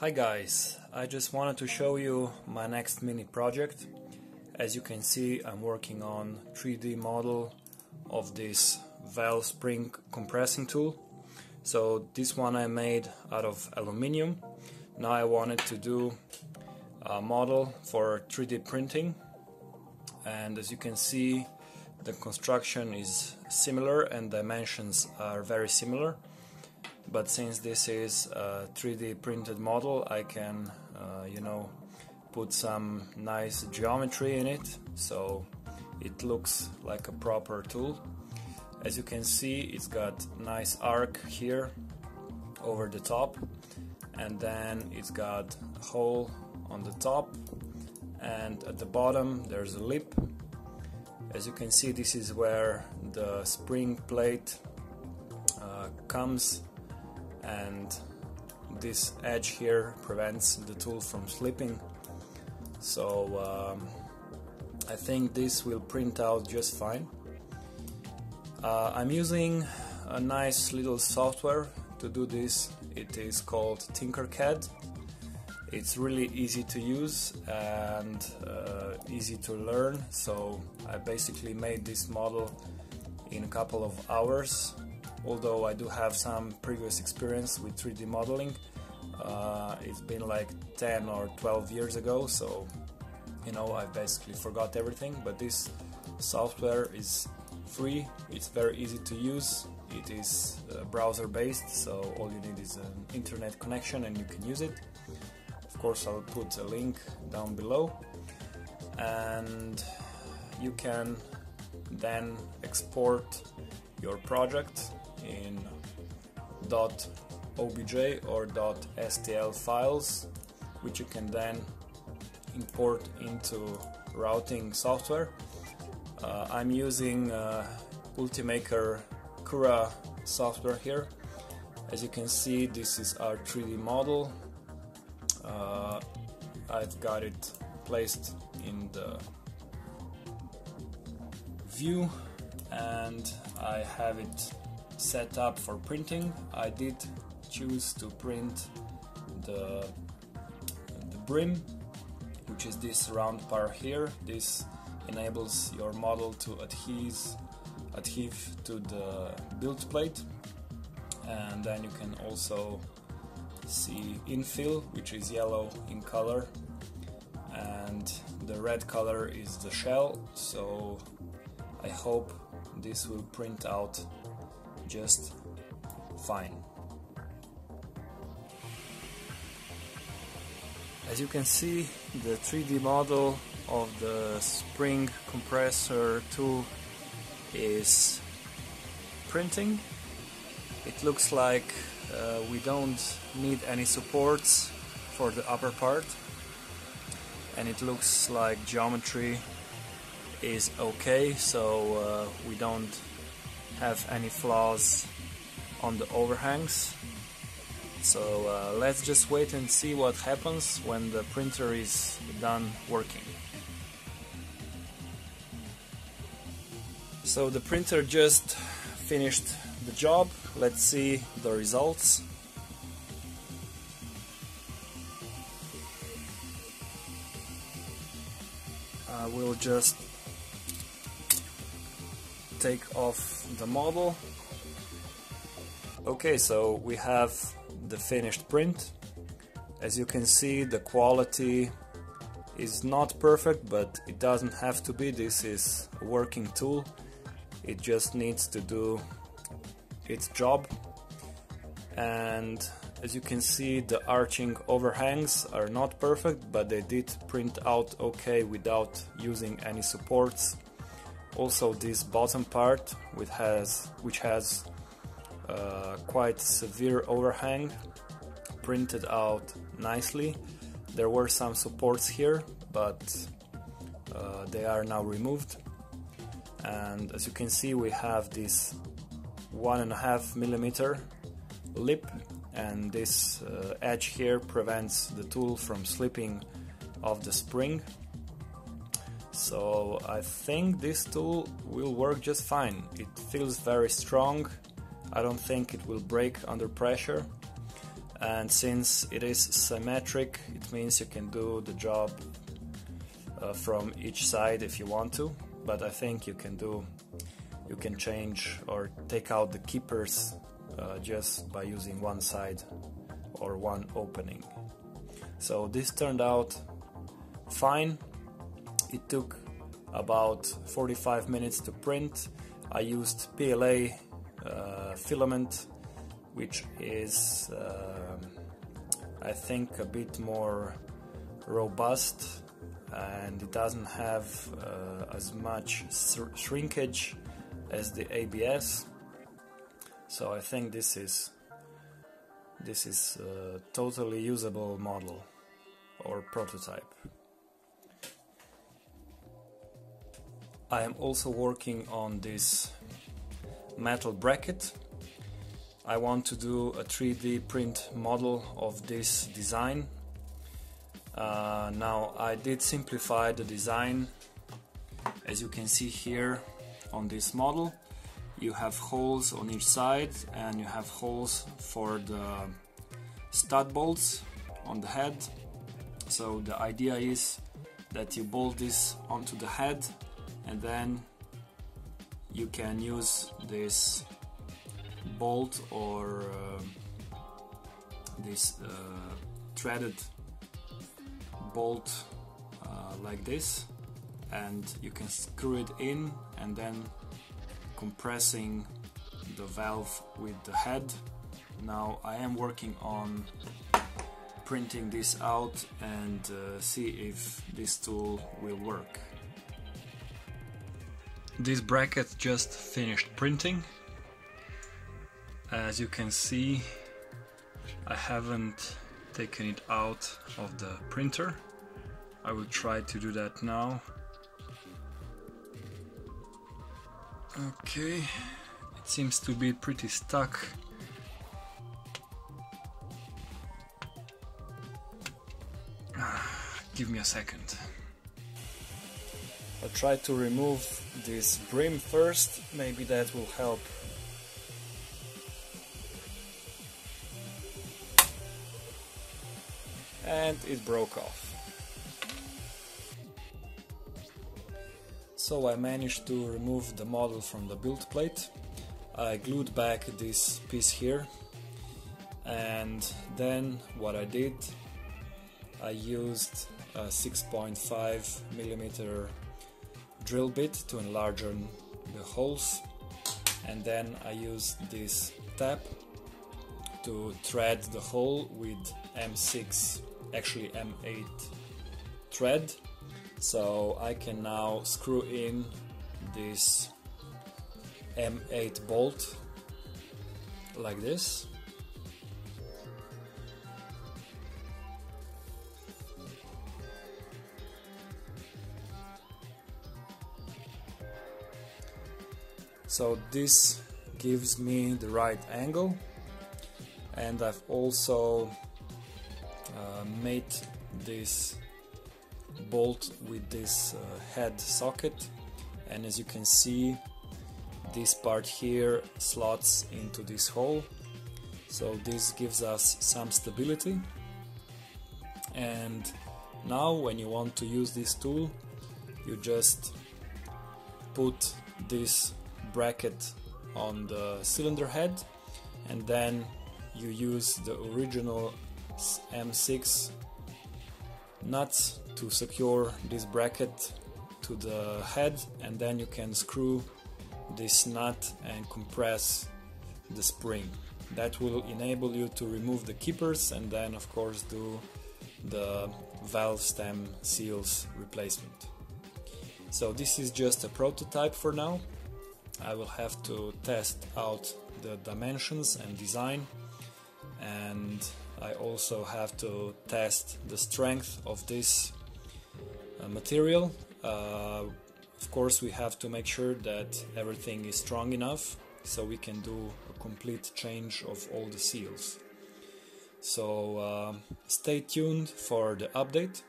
Hi guys, I just wanted to show you my next mini project. As you can see I'm working on 3D model of this valve spring compressing tool. So this one I made out of aluminium. Now I wanted to do a model for 3D printing and as you can see the construction is similar and dimensions are very similar but since this is a 3D printed model I can uh, you know put some nice geometry in it. So it looks like a proper tool. As you can see it's got nice arc here over the top. And then it's got a hole on the top. And at the bottom there's a lip. As you can see this is where the spring plate uh, comes and this edge here prevents the tool from slipping. So um, I think this will print out just fine. Uh, I'm using a nice little software to do this. It is called Tinkercad. It's really easy to use and uh, easy to learn. So I basically made this model in a couple of hours although I do have some previous experience with 3D modeling. Uh, it's been like 10 or 12 years ago, so you know I basically forgot everything. But this software is free, it's very easy to use, it is uh, browser based, so all you need is an internet connection and you can use it. Of course, I'll put a link down below, and you can then export your project in .obj or .stl files which you can then import into routing software. Uh, I'm using uh, Ultimaker Cura software here. As you can see this is our 3D model. Uh, I've got it placed in the view and I have it set up for printing. I did choose to print the, the brim, which is this round part here. This enables your model to adhere, adhere to the build plate and then you can also see infill which is yellow in color and the red color is the shell so I hope this will print out just fine. As you can see, the 3D model of the spring compressor tool is printing. It looks like uh, we don't need any supports for the upper part and it looks like geometry is okay so uh, we don't have any flaws on the overhangs. So uh, let's just wait and see what happens when the printer is done working. So the printer just finished the job. Let's see the results. I will just take off the model. Okay, so we have the finished print. As you can see, the quality is not perfect, but it doesn't have to be. This is a working tool. It just needs to do its job. And as you can see, the arching overhangs are not perfect, but they did print out okay without using any supports also this bottom part which has which has uh, quite severe overhang printed out nicely. There were some supports here but uh, they are now removed. And as you can see we have this one and a half millimeter lip and this uh, edge here prevents the tool from slipping off the spring so I think this tool will work just fine. It feels very strong. I don't think it will break under pressure. and since it is symmetric it means you can do the job uh, from each side if you want to but I think you can do you can change or take out the keepers uh, just by using one side or one opening so this turned out fine it took about 45 minutes to print. I used PLA uh, filament which is uh, I think a bit more robust and it doesn't have uh, as much shrinkage as the ABS so I think this is this is a totally usable model or prototype I am also working on this metal bracket. I want to do a 3D print model of this design. Uh, now I did simplify the design. As you can see here on this model you have holes on each side and you have holes for the stud bolts on the head. So the idea is that you bolt this onto the head and then you can use this bolt or uh, this uh, threaded bolt uh, like this. And you can screw it in and then compressing the valve with the head. Now I am working on printing this out and uh, see if this tool will work this bracket just finished printing as you can see I haven't taken it out of the printer I will try to do that now. Okay, it seems to be pretty stuck. Ah, give me a second. I'll try to remove this brim first, maybe that will help. And it broke off. So I managed to remove the model from the build plate. I glued back this piece here and then what I did I used a 6.5 millimeter drill bit to enlarge the holes. And then I use this tap to thread the hole with M6 actually M8 thread. So I can now screw in this M8 bolt like this so this gives me the right angle. And I've also uh, made this bolt with this uh, head socket. And as you can see this part here slots into this hole. So this gives us some stability. And now when you want to use this tool you just put this bracket on the cylinder head and then you use the original M6 nuts to secure this bracket to the head and then you can screw this nut and compress the spring. That will enable you to remove the keepers and then of course do the valve stem seals replacement. So this is just a prototype for now. I will have to test out the dimensions and design and I also have to test the strength of this uh, material. Uh, of course, we have to make sure that everything is strong enough so we can do a complete change of all the seals. So uh, stay tuned for the update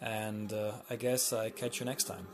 and uh, I guess I catch you next time.